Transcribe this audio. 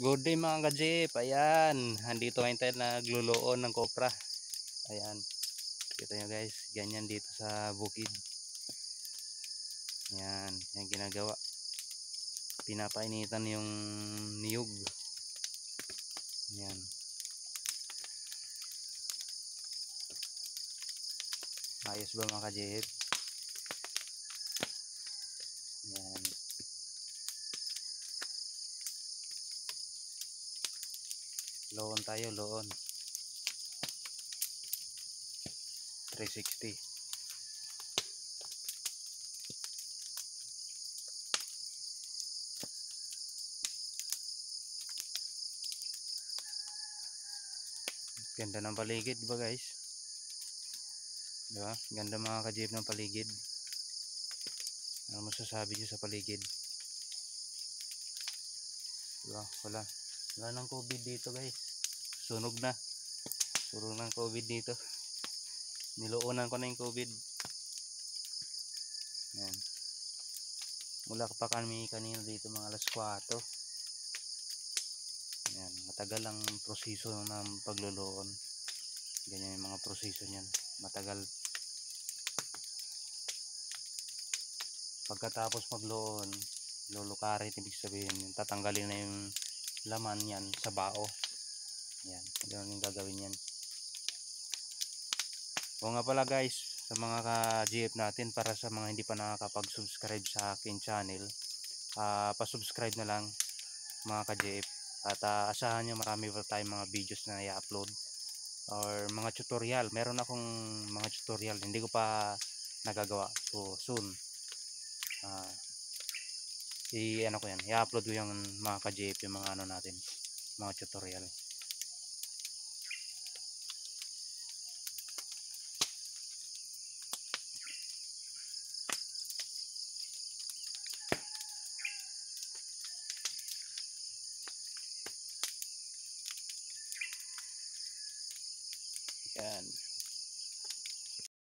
Good day mga ka-jeep. Ayan. Andito ngayon tayo nagluluon ng kopra. Ayan. Kita nyo guys. Ganyan dito sa bukid. Ayan. Yan ginagawa. Pinapainitan yung niyog. Ayan. Ayos ba mga ka-jeep? Ayan. Loon tayo, loon. 360. Ganda ng paligid ba guys? Diba? Ganda mga ka-jeep ng paligid. Ano masasabi nyo sa paligid? Diba? Wala. Wala nang COVID dito guys. Sunog na. Sunog ng COVID dito. Niloonan ko na yung COVID. Yan. Mula pa kami kanina dito mga alas 4. Yan. Matagal ang proseso ng pagluluon. Ganyan yung mga proseso niyan. Matagal. Pagkatapos magloon, lulukarin ibig sabihin, tatanggalin na yung laman yan sa bao. Yan ganoon yung gagawin yan. O nga pala guys sa mga ka-GF natin para sa mga hindi pa nakakapag-subscribe sa akin channel uh, pa-subscribe na lang mga ka-GF at uh, asahan nyo marami pa tayong mga videos na i-upload or mga tutorial. Meron akong mga tutorial hindi ko pa nagagawa. So soon. Uh, i ano ko yan i-upload ko yung mga ka-JP mga ano natin mga tutorial. Yan